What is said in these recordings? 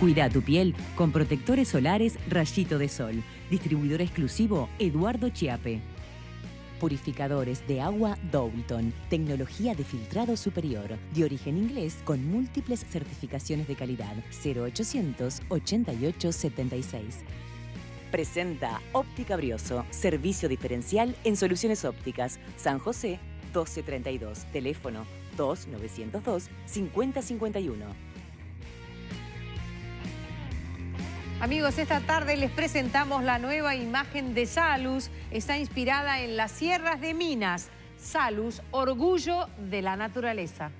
Cuida tu piel con protectores solares Rayito de Sol. Distribuidor exclusivo Eduardo Chiape. Purificadores de agua Downton. Tecnología de filtrado superior. De origen inglés con múltiples certificaciones de calidad. 0800 88 76. Presenta Óptica Brioso. Servicio diferencial en soluciones ópticas. San José 1232. Teléfono 2902 5051. Amigos, esta tarde les presentamos la nueva imagen de Salus. Está inspirada en las sierras de Minas. Salus, orgullo de la naturaleza.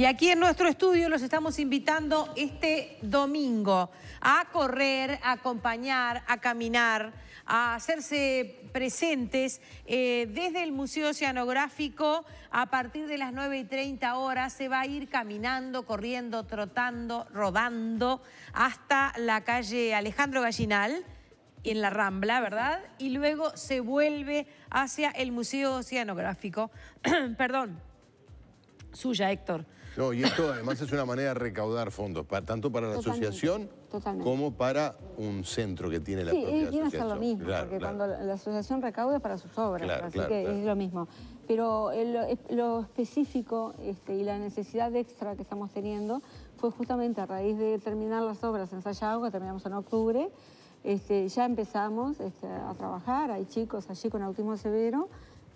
Y aquí en nuestro estudio los estamos invitando este domingo a correr, a acompañar, a caminar, a hacerse presentes eh, desde el Museo Oceanográfico a partir de las 9 y 30 horas se va a ir caminando, corriendo, trotando, rodando hasta la calle Alejandro Gallinal en la Rambla, ¿verdad? Y luego se vuelve hacia el Museo Oceanográfico. Perdón, suya, Héctor. No, y esto además es una manera de recaudar fondos, tanto para la asociación como para un centro que tiene la sí, propia asociación. Sí, hacer lo mismo, porque cuando la asociación recauda es para sus obras, así que es lo mismo. Pero lo específico este, y la necesidad extra que estamos teniendo fue justamente a raíz de terminar las obras en Sayago, que terminamos en octubre, este, ya empezamos este, a trabajar, hay chicos allí con autismo severo,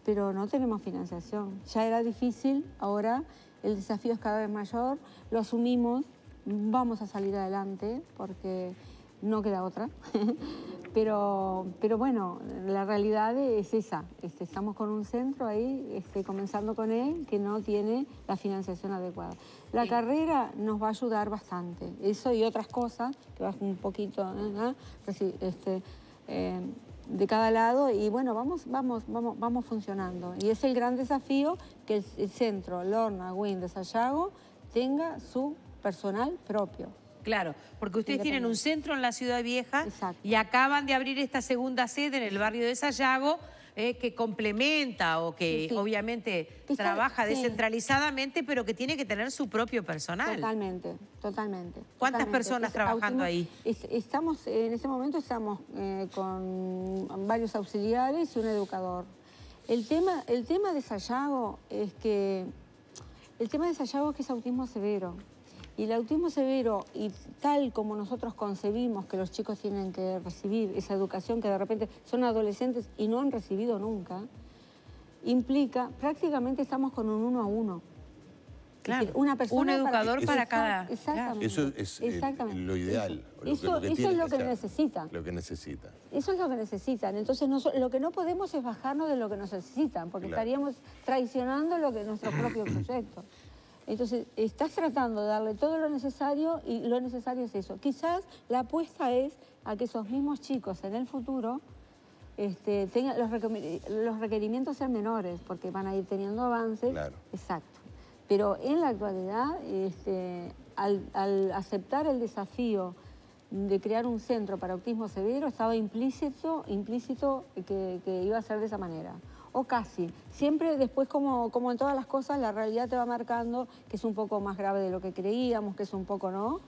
pero no tenemos financiación. Ya era difícil, ahora el desafío es cada vez mayor, lo asumimos, vamos a salir adelante porque no queda otra. pero, pero bueno, la realidad es esa. Este, estamos con un centro ahí, este, comenzando con él, que no tiene la financiación adecuada. La carrera nos va a ayudar bastante. Eso y otras cosas, que va un poquito... ¿eh? Este, eh, de cada lado y bueno, vamos, vamos, vamos, vamos funcionando. Y es el gran desafío que el, centro Lorna Win de Sayago tenga su personal propio. Claro, porque ustedes tienen un centro en la Ciudad Vieja y acaban de abrir esta segunda sede en el barrio de Sayago eh, que complementa o que obviamente trabaja descentralizadamente, pero que tiene que tener su propio personal. Totalmente, totalmente. ¿Cuántas personas trabajando ahí? estamos, en este momento estamos eh, con varios auxiliares y un educador. El tema, el tema de Sayago es que el tema de Sayago es que es autismo severo. Y el autismo severo y tal como nosotros concebimos que los chicos tienen que recibir esa educación que de repente son adolescentes y no han recibido nunca, implica, prácticamente estamos con un uno a uno. Claro, una persona un educador para, cada... Exactamente. Eso es lo ideal. Eso, es lo que necesitan. Lo que necesitan. Eso es lo que necesitan. Entonces, lo que no podemos es bajarnos de lo que necesitan, porque estaríamos traicionando lo que nuestro propio proyecto. Entonces, estás tratando de darle todo lo necesario y lo necesario es eso. Quizás la apuesta es a que esos mismos chicos en el futuro este, tengan los, requerimientos sean menores, porque van a ir teniendo avances. Claro. Exacto. Pero en la actualidad, este, al, aceptar el desafío de crear un centro para autismo severo, estaba implícito, implícito que, que iba a ser de esa manera o casi. Siempre después, como, como en todas las cosas, la realidad te va marcando que es un poco más grave de lo que creíamos, que es un poco no.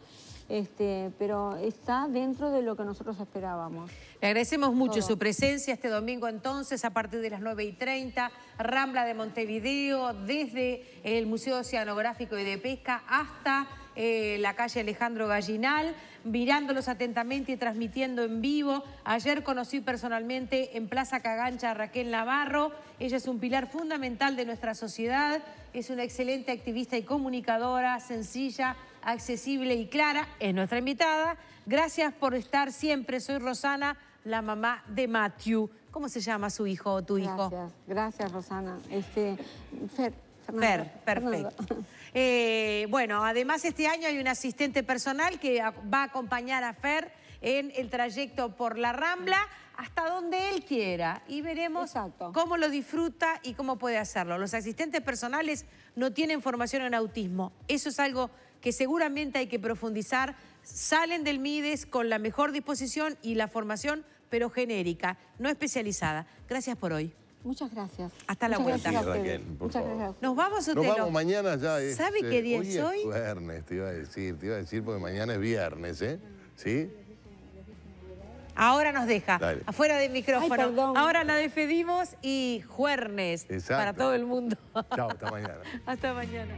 Este, pero está dentro de lo que nosotros esperábamos. Le agradecemos mucho su presencia este domingo entonces, a partir de las 9 y 30, Rambla de Montevideo, desde el Museo Oceanográfico y de Pesca hasta eh, la calle Alejandro Gallinal, mirándolos atentamente y transmitiendo en vivo. Ayer conocí personalmente en Plaza Cagancha a Raquel Navarro. Ella es un pilar fundamental de nuestra sociedad, es una excelente activista y comunicadora, sencilla, accesible y clara. Es nuestra invitada. Gracias por estar siempre. Soy Rosana, la mamá de Matthew. ¿Cómo se llama su hijo o tu hijo? Gracias, gracias Rosana. Este, Fer, perfecto. Eh, bueno, además este año hay un asistente personal que va a acompañar a Fer en el trayecto por la Rambla hasta donde él quiera y veremos cómo lo disfruta y cómo puede hacerlo. Los asistentes personales no tienen formación en autismo. Eso es algo que seguramente hay que profundizar. Salen del MIDES con la mejor disposición y la formación, pero genérica, no especializada. Gracias por hoy. Muchas gracias. Hasta la vuelta. Muchas gracias. Nos vamos, Nos vamos mañana ya. ¿Sabe qué día es hoy? Es viernes, te iba a decir, te iba a decir porque mañana es viernes, ¿eh? ¿Sí? Ahora nos deja, afuera del micrófono. Ahora la despedimos y juernes para todo el mundo. Chao, hasta mañana. hasta mañana.